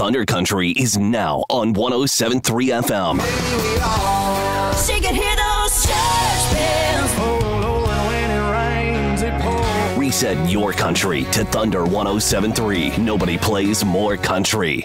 Thunder Country is now on 1073 FM. She can hear those church bells. Reset your country to Thunder 1073. Nobody plays more country.